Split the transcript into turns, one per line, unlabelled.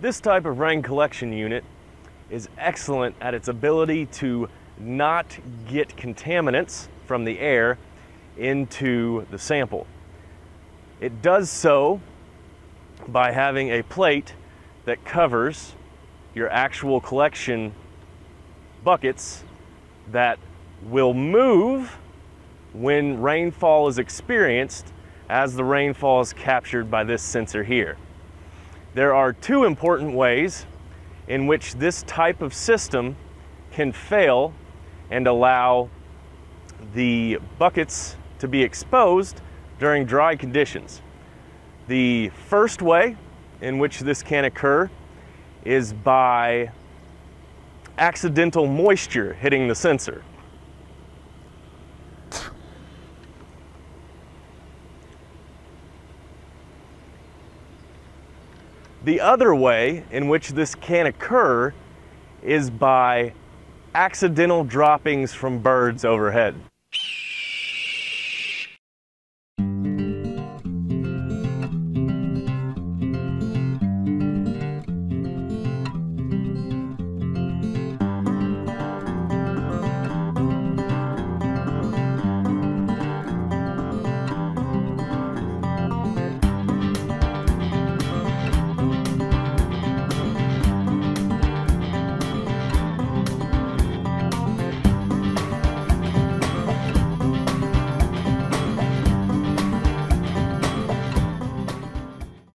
This type of rain collection unit is excellent at its ability to not get contaminants from the air into the sample. It does so by having a plate that covers your actual collection buckets that will move when rainfall is experienced as the rainfall is captured by this sensor here. There are two important ways in which this type of system can fail and allow the buckets to be exposed during dry conditions. The first way in which this can occur is by accidental moisture hitting the sensor. The other way in which this can occur is by accidental droppings from birds overhead.